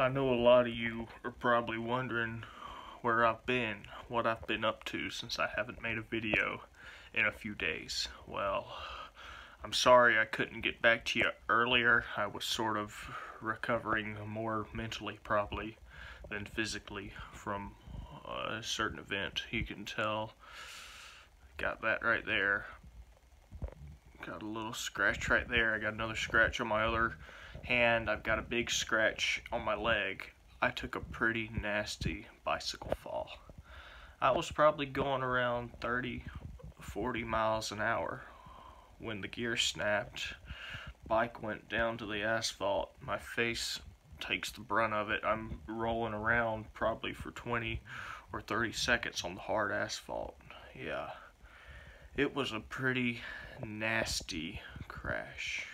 I know a lot of you are probably wondering where I've been, what I've been up to since I haven't made a video in a few days. Well, I'm sorry I couldn't get back to you earlier. I was sort of recovering more mentally probably than physically from a certain event. You can tell. Got that right there. Got a little scratch right there. I got another scratch on my other hand. I've got a big scratch on my leg. I took a pretty nasty bicycle fall. I was probably going around 30, 40 miles an hour when the gear snapped. Bike went down to the asphalt. My face takes the brunt of it. I'm rolling around probably for 20 or 30 seconds on the hard asphalt. Yeah. It was a pretty nasty crash.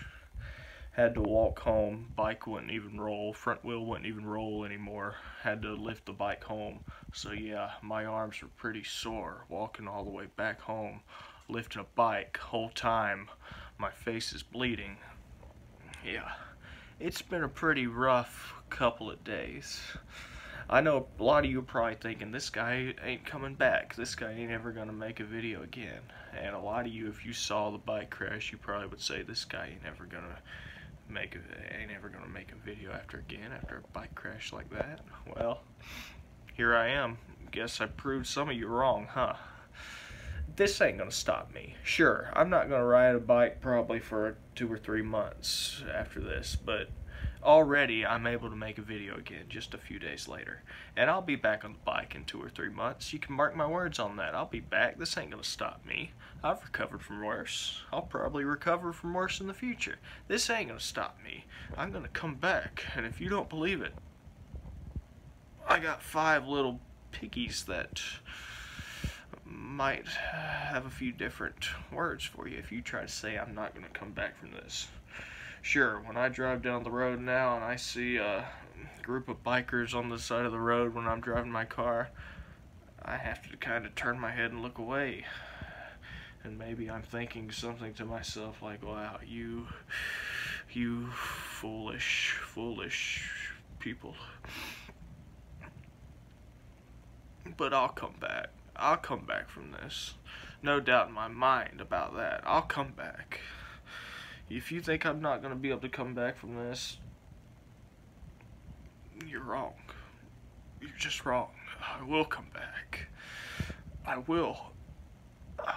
Had to walk home. Bike wouldn't even roll. Front wheel wouldn't even roll anymore. Had to lift the bike home. So yeah, my arms were pretty sore walking all the way back home. Lifting a bike whole time. My face is bleeding. Yeah. It's been a pretty rough couple of days. I know a lot of you are probably thinking, this guy ain't coming back. This guy ain't ever going to make a video again. And a lot of you, if you saw the bike crash, you probably would say, this guy ain't ever going to make a, ain't ever to make a video after again, after a bike crash like that. Well, here I am. Guess I proved some of you wrong, huh? This ain't to stop me. Sure, I'm not to ride a bike probably for two or three months after this, but already I'm able to make a video again just a few days later. And I'll be back on the bike in two or three months. You can mark my words on that. I'll be back. This ain't gonna stop me. I've recovered from worse. I'll probably recover from worse in the future. This ain't gonna stop me. I'm gonna come back. And if you don't believe it, I got five little piggies that might have a few different words for you if you try to say I'm not gonna come back from this. Sure, when I drive down the road now and I see a group of bikers on the side of the road when I'm driving my car, I have to kind of turn my head and look away. And maybe I'm thinking something to myself like, wow, you, you foolish, foolish people. But I'll come back. I'll come back from this. No doubt in my mind about that. I'll come back. If you think I'm not going to be able to come back from this, you're wrong. You're just wrong. I will come back. I will.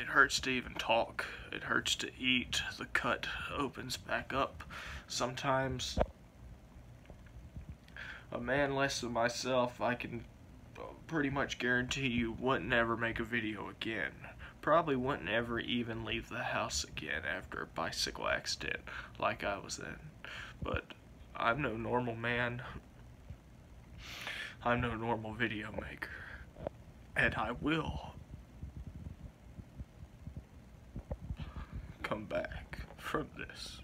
It hurts to even talk. It hurts to eat. The cut opens back up. Sometimes, a man less than myself, I can pretty much guarantee you wouldn't ever make a video again probably wouldn't ever even leave the house again after a bicycle accident like I was in. But I'm no normal man. I'm no normal video maker. And I will come back from this.